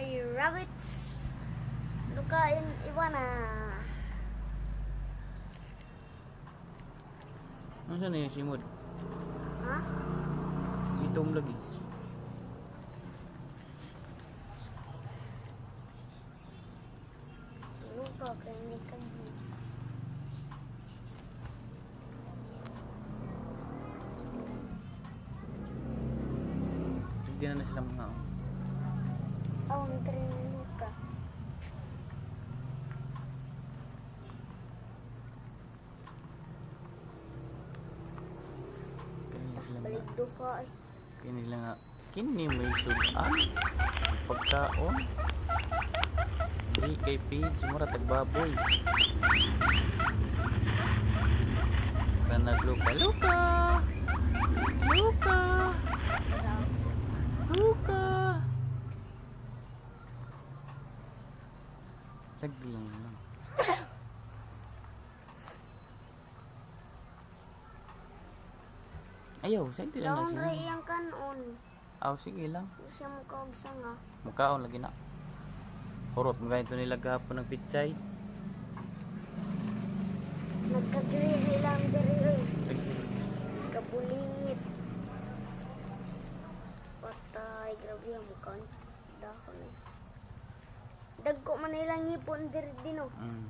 my rabbits. Luka in Iwana. Ano na yung simod? Ha? Itom lagi. Luka kay ni kagi. Hindi na na sila mga Oh, nagkari ni Luka. Kanila sila mga Balik duka ay. Kanila nga. Kini may sudan. Pagkaon. Di kay Pidge Mura tagbaboy. Kanas luka Luka Luka Luka Sagling lang Ayaw, sa hindi lang Daon siya. ray iyang kanon. Aw, sige lang. Di siya makaugsa nga. Mukhaon lagi na. Hurot, mga ito nila gahapon ng pitsay. Nagkagiri lang diri oy. Sige. Kabulingit. Patay, grabe ang mukha. Dahon eh. Dagko man nilang ngipon diri dino. Mm.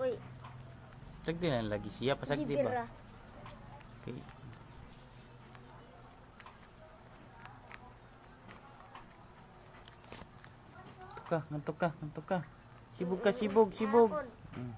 Uy, Sagdi na lagi siya. Pasagdi gibira. oke okay. ngantuk kah sibuk kah sibuk sibuk hmm.